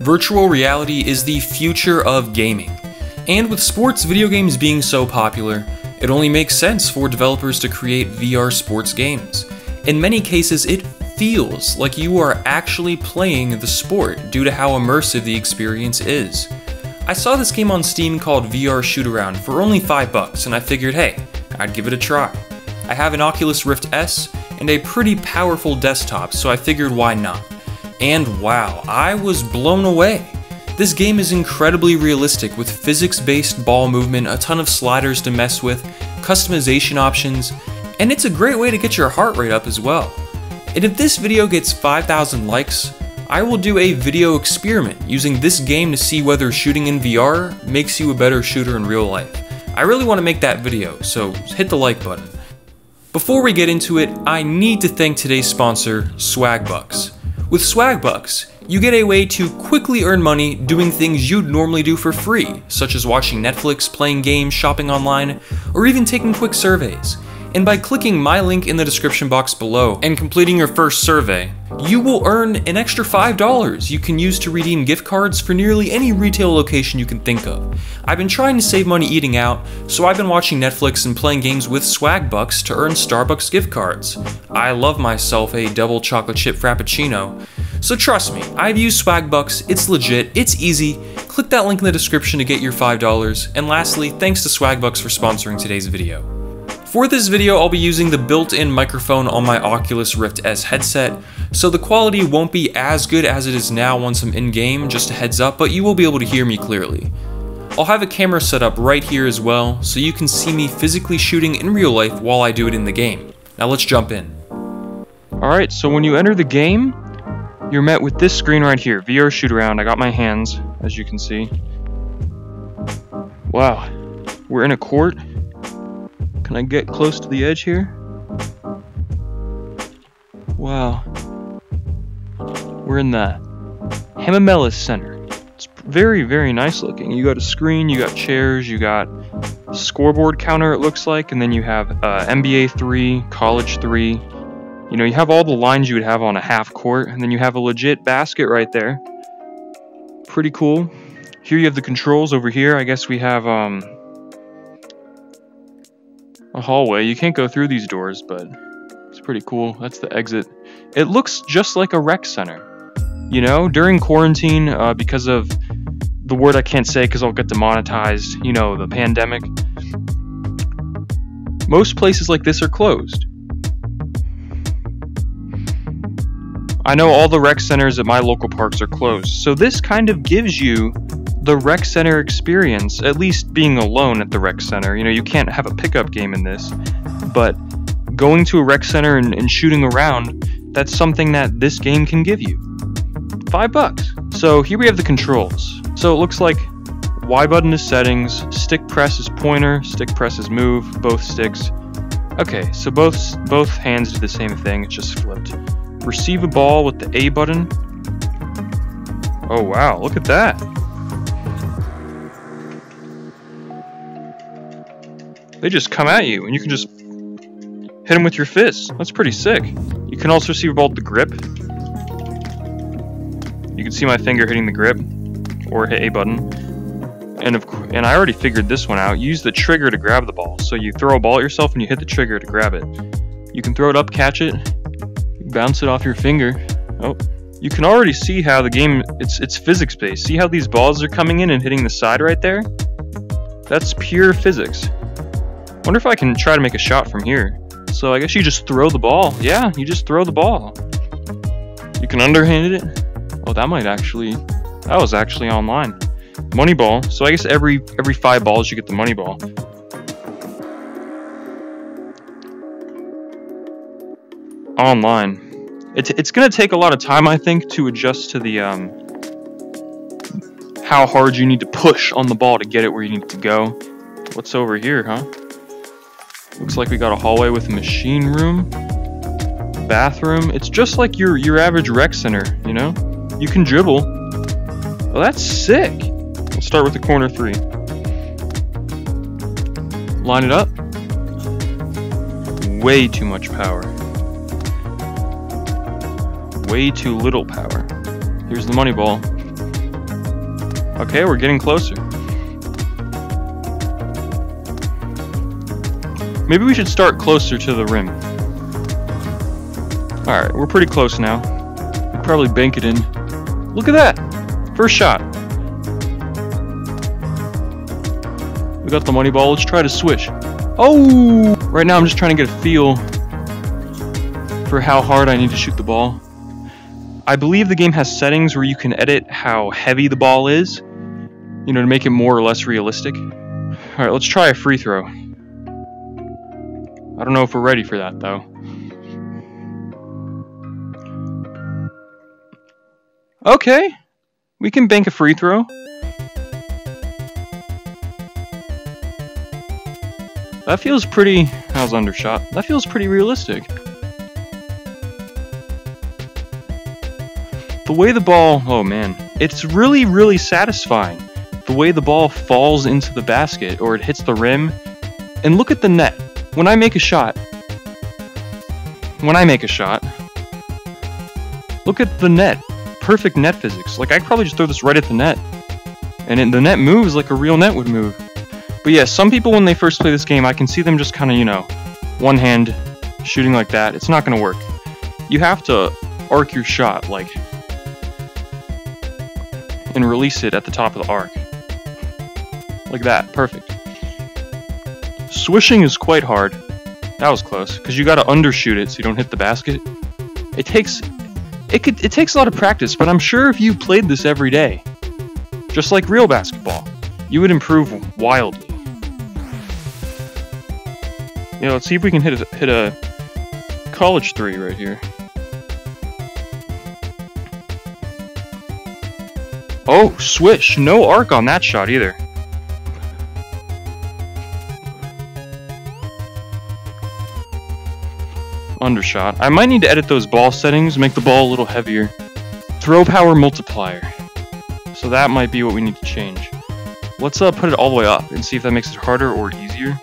Virtual reality is the future of gaming. And with sports video games being so popular, it only makes sense for developers to create VR sports games. In many cases, it feels like you are actually playing the sport due to how immersive the experience is. I saw this game on Steam called VR Shoot Around for only 5 bucks and I figured, hey, I'd give it a try. I have an Oculus Rift S and a pretty powerful desktop, so I figured why not. And wow, I was blown away. This game is incredibly realistic with physics-based ball movement, a ton of sliders to mess with, customization options, and it's a great way to get your heart rate up as well. And if this video gets 5,000 likes, I will do a video experiment using this game to see whether shooting in VR makes you a better shooter in real life. I really want to make that video, so hit the like button. Before we get into it, I need to thank today's sponsor, Swagbucks. With Swagbucks, you get a way to quickly earn money doing things you'd normally do for free, such as watching Netflix, playing games, shopping online, or even taking quick surveys. And by clicking my link in the description box below and completing your first survey, you will earn an extra $5 you can use to redeem gift cards for nearly any retail location you can think of. I've been trying to save money eating out, so I've been watching Netflix and playing games with Swagbucks to earn Starbucks gift cards. I love myself a double chocolate chip frappuccino. So trust me, I've used Swagbucks, it's legit, it's easy. Click that link in the description to get your $5. And lastly, thanks to Swagbucks for sponsoring today's video. For this video, I'll be using the built-in microphone on my Oculus Rift S headset, so the quality won't be as good as it is now once I'm in-game, just a heads up, but you will be able to hear me clearly. I'll have a camera set up right here as well, so you can see me physically shooting in real life while I do it in the game. Now let's jump in. Alright, so when you enter the game, you're met with this screen right here, VR shoot around. I got my hands, as you can see. Wow, we're in a court. Can I get close to the edge here? Wow. We're in the Hamamelis Center. It's very, very nice looking. You got a screen, you got chairs, you got scoreboard counter it looks like, and then you have uh, NBA 3, College 3. You know, you have all the lines you would have on a half court, and then you have a legit basket right there. Pretty cool. Here you have the controls over here. I guess we have um, a hallway. You can't go through these doors, but it's pretty cool. That's the exit. It looks just like a rec center. You know, during quarantine, uh, because of the word I can't say because I'll get demonetized, you know, the pandemic, most places like this are closed. I know all the rec centers at my local parks are closed, so this kind of gives you the rec center experience, at least being alone at the rec center. You know, you can't have a pickup game in this, but going to a rec center and, and shooting around, that's something that this game can give you. Five bucks. So here we have the controls. So it looks like Y button is settings, stick press is pointer, stick press is move, both sticks. Okay, so both both hands do the same thing, it's just flipped. Receive a ball with the A button. Oh wow, look at that. They just come at you, and you can just hit them with your fists. That's pretty sick. You can also see about the grip. You can see my finger hitting the grip, or hit A button. And of and I already figured this one out. Use the trigger to grab the ball. So you throw a ball at yourself and you hit the trigger to grab it. You can throw it up, catch it, bounce it off your finger. Oh, you can already see how the game it's it's physics based. See how these balls are coming in and hitting the side right there? That's pure physics. Wonder if I can try to make a shot from here. So I guess you just throw the ball. Yeah, you just throw the ball. You can underhand it. Oh, that might actually... That was actually online. Money ball. So I guess every every five balls you get the money ball. Online. It's, it's to take a lot of time, I think, to adjust to the... um how hard you need to push on the ball to get it where you need to go. What's over here, huh? Looks like we got a hallway with a machine room, bathroom. It's just like your your average rec center, you know? You can dribble. Well, that's sick. Let's start with the corner three. Line it up. Way too much power. Way too little power. Here's the money ball. Okay, we're getting closer. Maybe we should start closer to the rim. Alright, we're pretty close now. We probably bank it in. Look at that! First shot. We got the money ball. Let's try to switch. Oh! Right now I'm just trying to get a feel for how hard I need to shoot the ball. I believe the game has settings where you can edit how heavy the ball is, you know, to make it more or less realistic. Alright, let's try a free throw. I don't know if we're ready for that, though. Okay, we can bank a free throw. That feels pretty... How's undershot? That feels pretty realistic. The way the ball... Oh man. It's really, really satisfying. The way the ball falls into the basket, or it hits the rim. And look at the net. When I make a shot... When I make a shot... Look at the net. Perfect net physics. Like, I'd probably just throw this right at the net. And it, the net moves like a real net would move. But yeah, some people when they first play this game, I can see them just kind of, you know, one hand shooting like that. It's not going to work. You have to arc your shot, like, and release it at the top of the arc. Like that, perfect. Swishing is quite hard. That was close, because you gotta undershoot it so you don't hit the basket. It takes it could it takes a lot of practice, but I'm sure if you played this every day, just like real basketball, you would improve wildly. Yeah, let's see if we can hit a, hit a college three right here. Oh, swish. No arc on that shot either. Undershot. I might need to edit those ball settings, make the ball a little heavier. Throw power multiplier. So that might be what we need to change. Let's uh, put it all the way up and see if that makes it harder or easier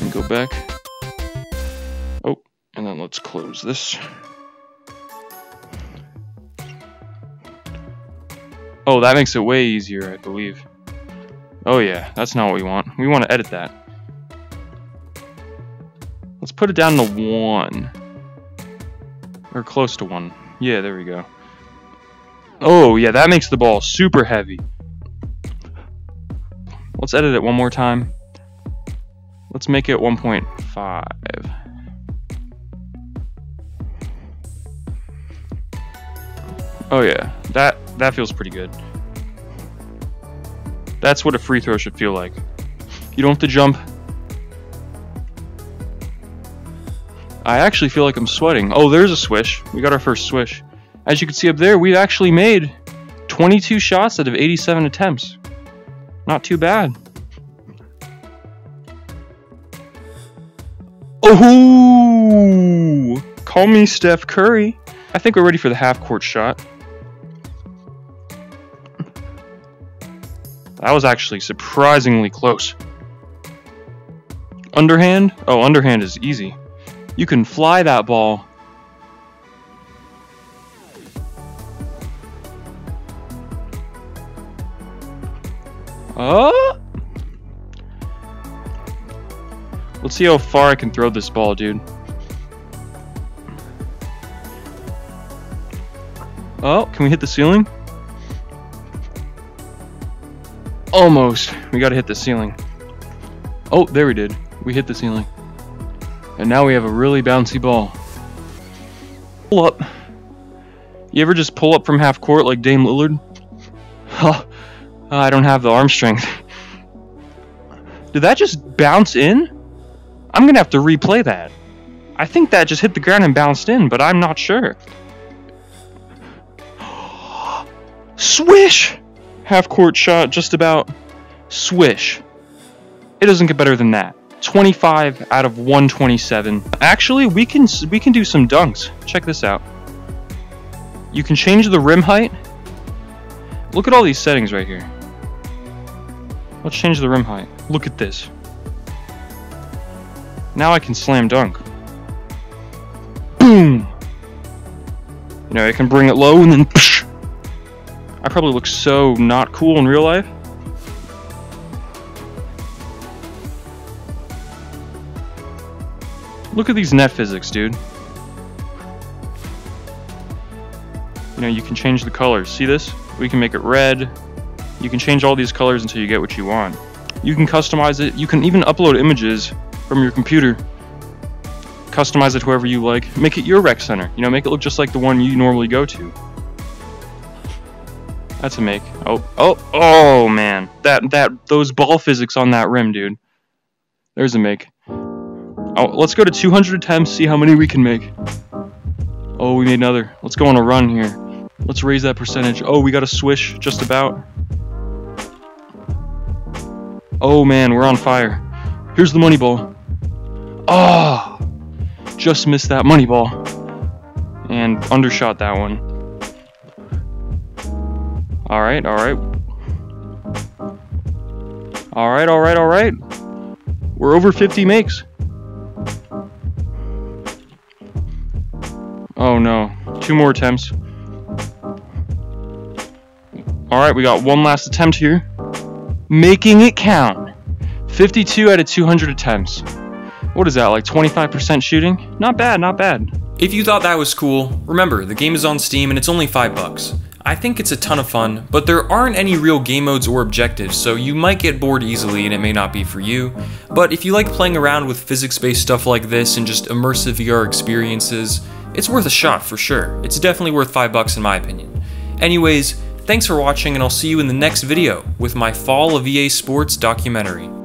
And go back. Oh, and then let's close this. Oh, that makes it way easier, I believe. Oh yeah, that's not what we want. We want to edit that. Put it down to 1. Or close to 1. Yeah, there we go. Oh, yeah, that makes the ball super heavy. Let's edit it one more time. Let's make it 1.5. Oh yeah, that that feels pretty good. That's what a free throw should feel like. You don't have to jump. I actually feel like I'm sweating. Oh, there's a swish. We got our first swish. As you can see up there, we've actually made 22 shots out of 87 attempts. Not too bad. Oh, call me Steph Curry. I think we're ready for the half court shot. That was actually surprisingly close. Underhand? Oh, underhand is easy. You can fly that ball. Oh! Let's see how far I can throw this ball, dude. Oh, can we hit the ceiling? Almost. We gotta hit the ceiling. Oh, there we did. We hit the ceiling. And now we have a really bouncy ball. Pull up. You ever just pull up from half court like Dame Lillard? Huh. I don't have the arm strength. Did that just bounce in? I'm going to have to replay that. I think that just hit the ground and bounced in, but I'm not sure. Swish! Half court shot, just about. Swish. It doesn't get better than that. 25 out of 127. Actually, we can we can do some dunks. Check this out. You can change the rim height. Look at all these settings right here. Let's change the rim height. Look at this. Now I can slam dunk. Boom! You know, I can bring it low and then psh, I probably look so not cool in real life. Look at these net physics, dude. You know, you can change the colors. See this? We can make it red. You can change all these colors until you get what you want. You can customize it. You can even upload images from your computer. Customize it however you like. Make it your rec center. You know, make it look just like the one you normally go to. That's a make. Oh, oh, oh, man. That, that, those ball physics on that rim, dude. There's a make. Oh, let's go to 200 attempts, see how many we can make. Oh, we made another. Let's go on a run here. Let's raise that percentage. Oh, we got a swish, just about. Oh man, we're on fire. Here's the money ball. Oh, just missed that money ball. And undershot that one. Alright, alright. Alright, alright, alright. We're over 50 makes. Oh no. Two more attempts. Alright, we got one last attempt here. Making it count. 52 out of 200 attempts. What is that, like 25% shooting? Not bad, not bad. If you thought that was cool, remember, the game is on Steam and it's only 5 bucks. I think it's a ton of fun, but there aren't any real game modes or objectives, so you might get bored easily and it may not be for you. But if you like playing around with physics-based stuff like this and just immersive VR experiences, it's worth a shot for sure. It's definitely worth 5 bucks in my opinion. Anyways, Thanks for watching and I'll see you in the next video with my Fall of EA Sports documentary.